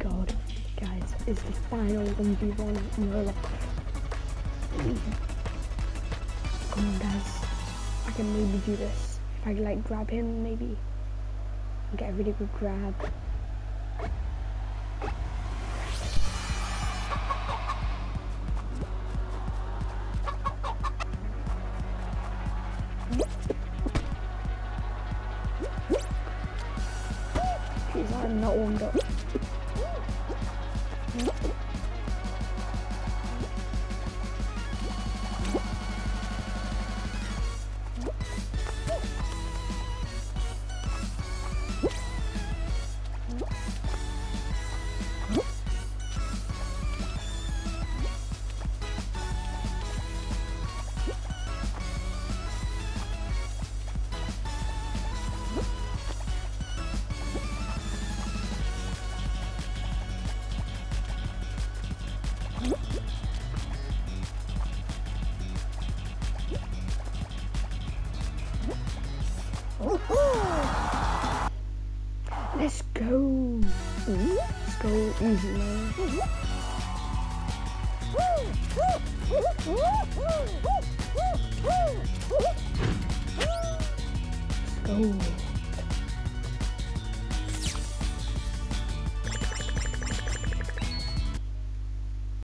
god, guys, is the final 1v1 in real life. Come on, guys. I can maybe do this. If I like grab him, maybe. Get a really good grab. I'm not warmed up. Mm-hmm. Let's go. Let's go easy, man. Let's go.